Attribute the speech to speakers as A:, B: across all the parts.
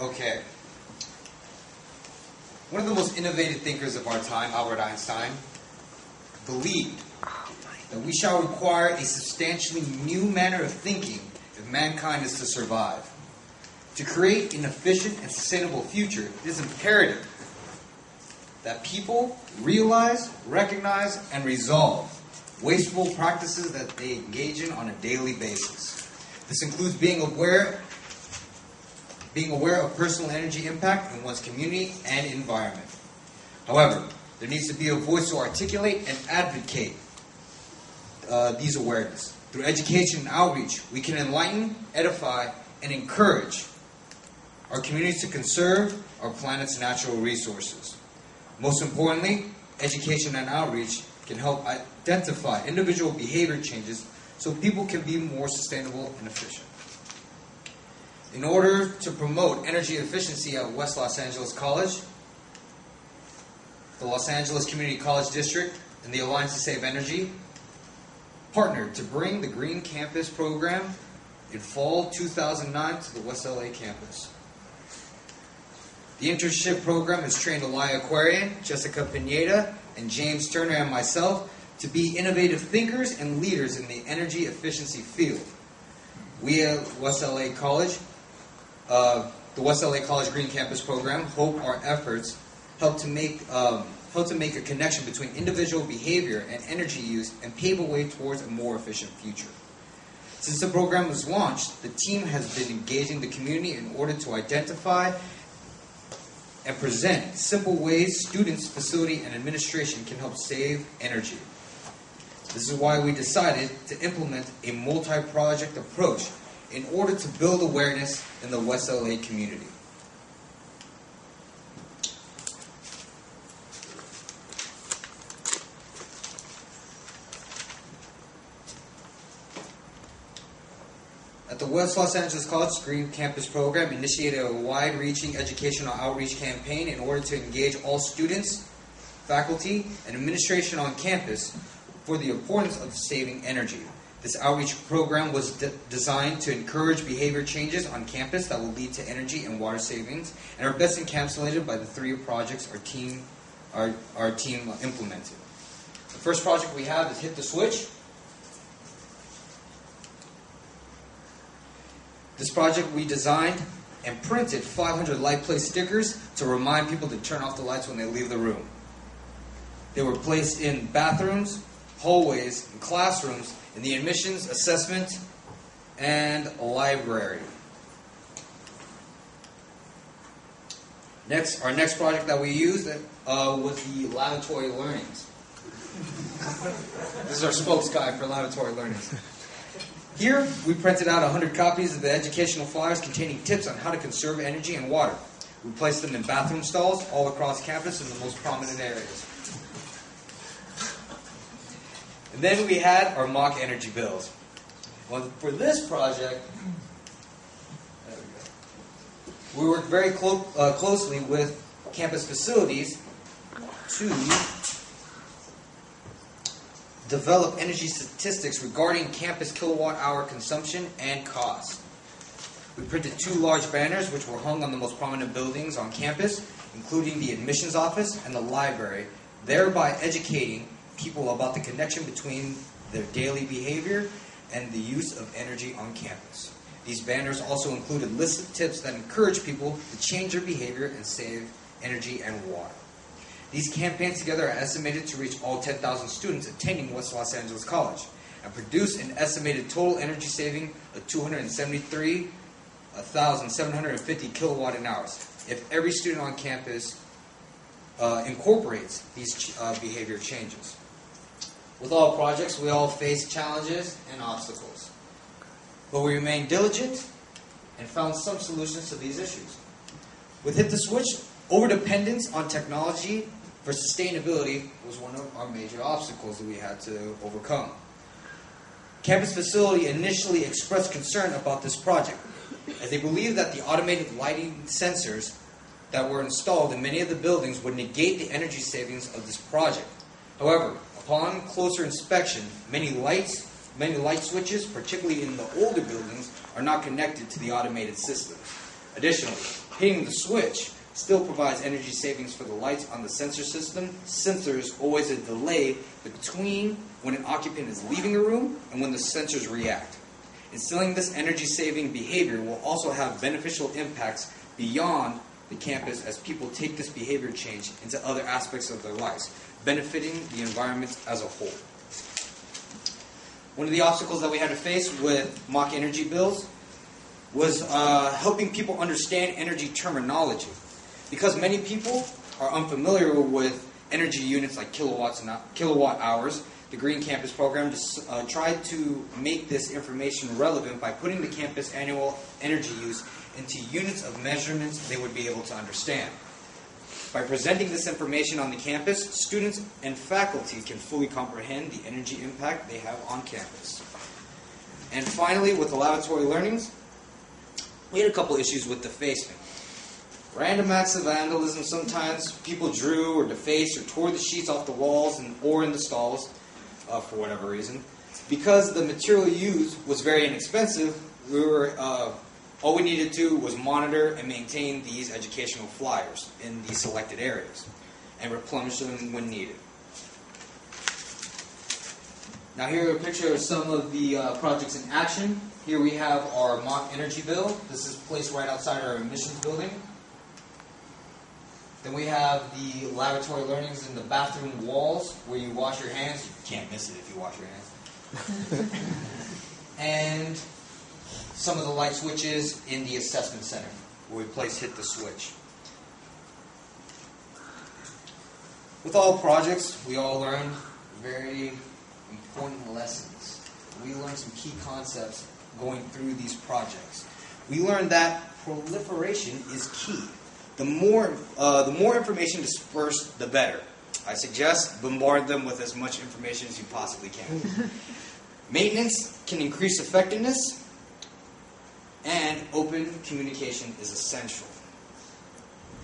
A: Okay. One of the most innovative thinkers of our time, Albert Einstein, believed that we shall require a substantially new manner of thinking if mankind is to survive. To create an efficient and sustainable future, it is imperative that people realize, recognize, and resolve wasteful practices that they engage in on a daily basis. This includes being aware being aware of personal energy impact in one's community and environment. However, there needs to be a voice to articulate and advocate uh, these awareness. Through education and outreach, we can enlighten, edify, and encourage our communities to conserve our planet's natural resources. Most importantly, education and outreach can help identify individual behavior changes so people can be more sustainable and efficient. In order to promote energy efficiency at West Los Angeles College, the Los Angeles Community College District, and the Alliance to Save Energy partnered to bring the Green Campus program in fall 2009 to the West LA campus. The internship program has trained Elia Aquarian, Jessica Pineda, and James Turner and myself to be innovative thinkers and leaders in the energy efficiency field. We at West LA College, uh, the West LA College Green Campus program, hope our efforts help to make um, help to make a connection between individual behavior and energy use and pave a way towards a more efficient future. Since the program was launched, the team has been engaging the community in order to identify and present simple ways students, facility, and administration can help save energy. This is why we decided to implement a multi project approach in order to build awareness in the West LA community. At the West Los Angeles College Green Campus program initiated a wide-reaching educational outreach campaign in order to engage all students, faculty, and administration on campus for the importance of saving energy. This outreach program was de- designed to encourage behavior changes on campus that will lead to energy and water savings, and are best encapsulated by the three projects our team, our, our team implemented. The first project we have is Hit the Switch. This project we designed and printed 500 light play stickers to remind people to turn off the lights when they leave the room. They were placed in bathrooms, hallways, and classrooms in the admissions, assessment, and library. Next, our next project that we used uh, was the lavatory learnings. this is our spokes guy for lavatory learnings. Here, we printed out 100 copies of the educational flyers containing tips on how to conserve energy and water. We placed them in bathroom stalls all across campus in the most prominent areas. Then we had our mock energy bills. Well, for this project, we, we worked very clo- uh, closely with campus facilities to develop energy statistics regarding campus kilowatt hour consumption and cost. We printed two large banners which were hung on the most prominent buildings on campus, including the admissions office and the library, thereby educating people about the connection between their daily behavior and the use of energy on campus. These banners also included lists of tips that encourage people to change their behavior and save energy and water. These campaigns together are estimated to reach all 10,000 students attending West Los Angeles College and produce an estimated total energy saving of 273,750 kilowatt an hours if every student on campus uh, incorporates these uh, behavior changes. With all projects, we all face challenges and obstacles. But we remain diligent and found some solutions to these issues. With Hit the Switch, overdependence on technology for sustainability was one of our major obstacles that we had to overcome. Campus Facility initially expressed concern about this project, as they believed that the automated lighting sensors that were installed in many of the buildings would negate the energy savings of this project. However, upon closer inspection, many lights, many light switches, particularly in the older buildings, are not connected to the automated system.
B: Additionally, hitting the switch still provides energy savings for the lights on the sensor system, since there is always a delay between when an occupant is leaving a room and when the sensors react. Instilling this energy saving behavior will also have beneficial impacts beyond the campus as people take this behavior change into other aspects of their lives, benefiting the environment as a whole. One of the obstacles that we had to face with mock energy bills was uh, helping people understand energy terminology. Because many people are unfamiliar with energy units like kilowatts and kilowatt hours, the Green Campus program uh, tried to make this information relevant by putting the campus annual energy use into units of measurements they would be able to understand. By presenting this information on the campus, students and faculty can fully comprehend the energy impact they have on campus. And finally, with the lavatory learnings, we had a couple issues with defacement. Random acts of vandalism. Sometimes people drew or defaced or tore the sheets off the walls and or in the stalls uh, for whatever reason. Because the material used was very inexpensive, we were uh, all we needed to do was monitor and maintain these educational flyers in these selected areas and replenish them when needed. Now here are a picture of some of the uh, projects in action. Here we have our mock energy bill. This is placed right outside our admissions building. Then we have the lavatory learnings in the bathroom walls where you wash your hands. You can't miss it if you wash your hands. and some of the light switches in the assessment center where we place hit the switch. With all projects, we all learn very important lessons. We learn some key concepts going through these projects. We learned that proliferation is key. The more, uh, the more information dispersed, the better. I suggest bombard them with as much information as you possibly can. Maintenance can increase effectiveness, and open communication is essential.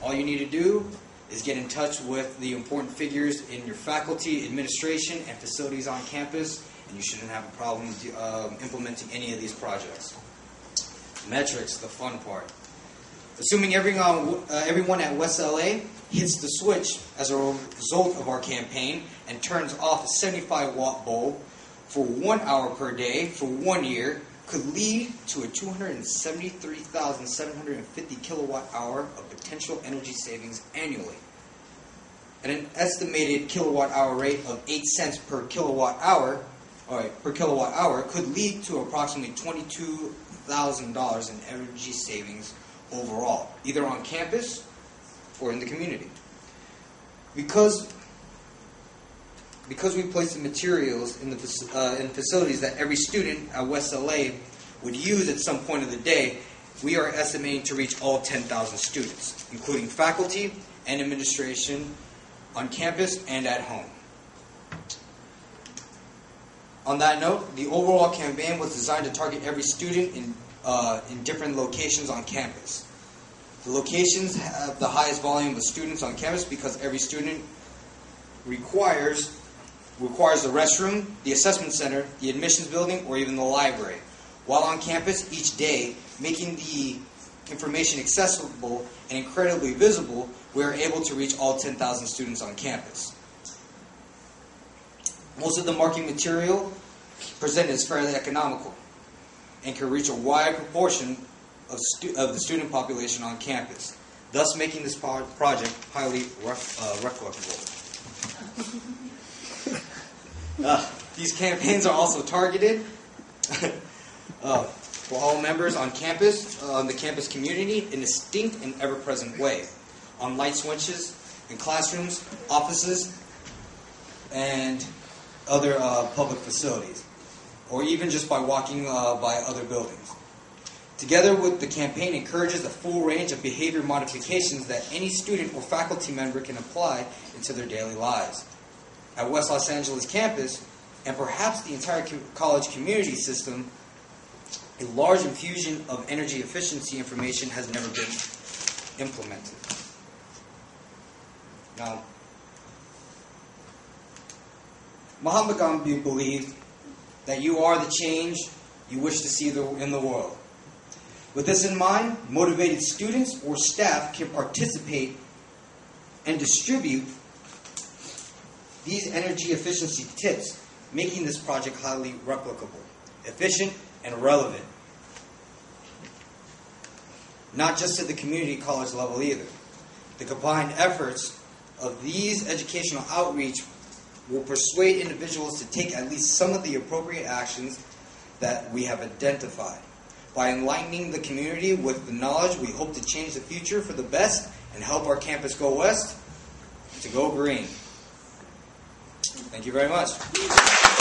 B: All you need to do is get in touch with the important figures in your faculty, administration, and facilities on campus, and you shouldn't have a problem uh, implementing any of these projects. Metrics, the fun part. Assuming everyone, uh, everyone at West LA hits the switch as a result of our campaign and turns off a 75 watt bulb for one hour per day for one year, could lead to a 273,750 kilowatt hour of potential energy savings annually. At an estimated kilowatt hour rate of 8 cents per kilowatt hour, right, per kilowatt hour could lead to approximately $22,000 in energy savings overall, either on campus or in the community. Because because we place the materials in the uh, in facilities that every student at West LA would use at some point of the day, we are estimating to reach all 10,000 students, including faculty and administration on campus and at home. On that note, the overall campaign was designed to target every student in, uh, in different locations on campus. The locations have the highest volume of students on campus because every student requires requires the restroom, the assessment center, the admissions building, or even the library. While on campus each day, making the information accessible and incredibly visible, we are able to reach all 10,000 students on campus. Most of the marketing material presented is fairly economical and can reach a wide proportion of, of the student population on campus, thus making this pro- project highly uh, replicable. uh, these campaigns are also targeted uh, for all members on campus, uh, on the campus community, in a distinct and ever-present way, on light switches in classrooms, offices, and other uh, public facilities, or even just by walking uh, by other buildings. Together with the campaign encourages a full range of behavior modifications that any student or faculty member can apply into their daily lives. At West Los Angeles campus, and perhaps the entire college community system, a large infusion of energy efficiency information has never been implemented. Now, Mahatma Gandhi believed that you are the change you wish to see in the world. With this in mind, motivated students or staff can participate and distribute these energy efficiency tips, making this project highly replicable, efficient, and relevant. Not just at the community college level either. The combined efforts of these educational outreach will persuade individuals to take at least some of the appropriate actions that we have identified. By enlightening the community with the knowledge, we hope to change the future for the best and help our campus go west to go green. Thank you very much.